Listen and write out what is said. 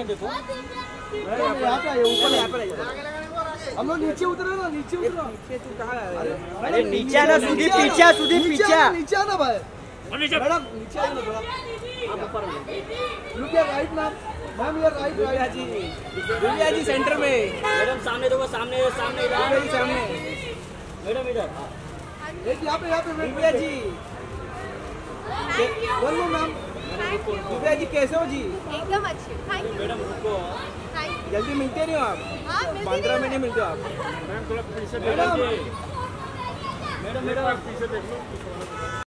है देखो। मैडम यहाँ पे आइए ऊपर यहाँ पे हम लोग नीचे उतरे ना नीचे उतरो। अरे नीचे आना सुदीप पीछे सुदीप पीछे। नीचे आना भाई। मैडम नीचे आइए ना थोड़ा। लुक या राइट मैम मैम ये right right ji Divya ji centre में। मैडम सामने देखो सामने सामने इधर। सामने। मैडम इधर। एक यहाँ पे यहाँ पे जी। One more ma'am Divya ji कैसे हो जी? एकदम अच्छे। थैंक यू मैडम रुको जल्दी मिलते नहीं हो आप? हाँ मिलती पंद्रह नहीं मिनट मिलते हो आप? Madam madam madam